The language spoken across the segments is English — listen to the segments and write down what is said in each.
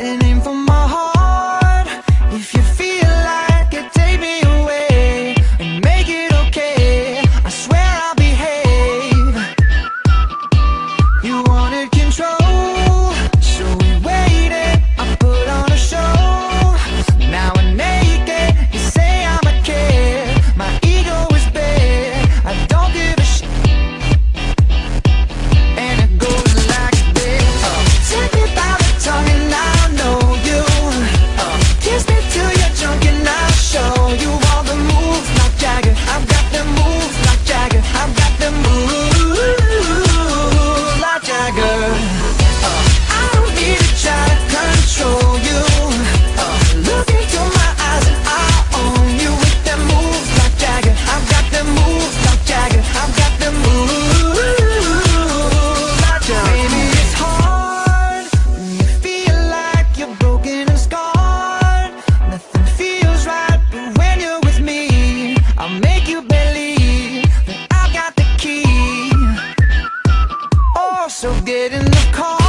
and in for So get in the car.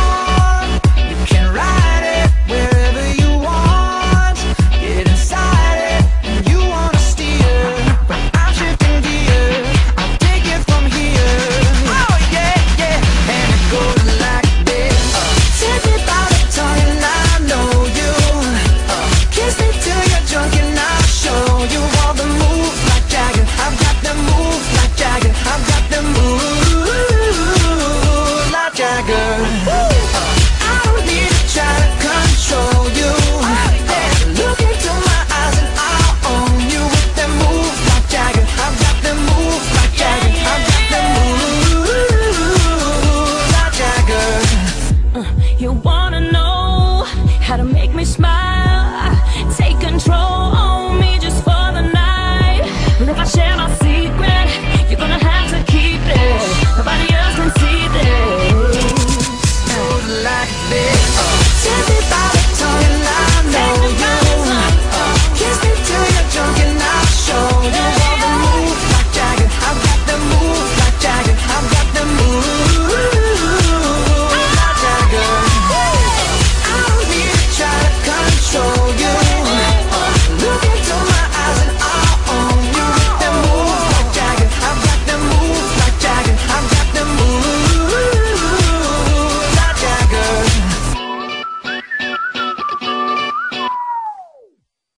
like this. Oh.